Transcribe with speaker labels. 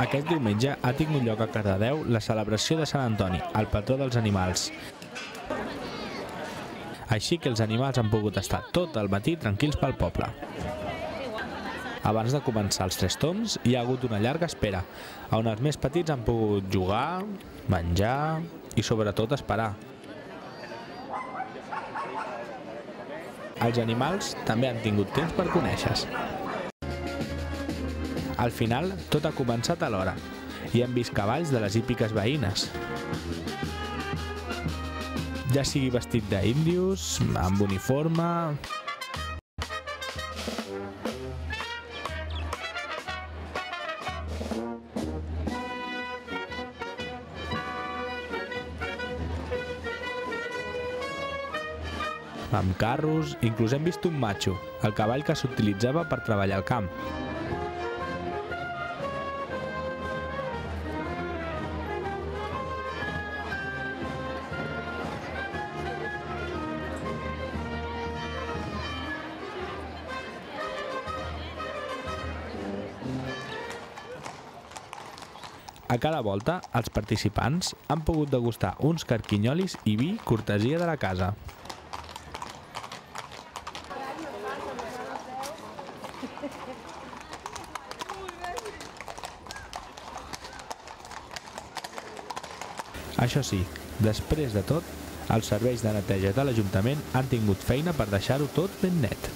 Speaker 1: Aquest diumenge ha tingut lloc a Cardedeu la celebració de Sant Antoni, el patró dels animals. Així que els animals han pogut estar tot el matí tranquils pel poble. Abans de començar els tres toms, hi ha hagut una llarga espera, on els més petits han pogut jugar, menjar i sobretot esperar. Els animals també han tingut temps per conèixer-se. Al final, tot ha començat a l'hora i hem vist cavalls de les hípiques veïnes. Ja sigui vestit d'índios, amb uniforme... amb carros, inclús hem vist un macho, el cavall que s'utilitzava per treballar al camp. A cada volta, els participants han pogut degustar uns carquinyolis i vi cortesia de la casa. Això sí, després de tot, els serveis de neteja de l'Ajuntament han tingut feina per deixar-ho tot ben net.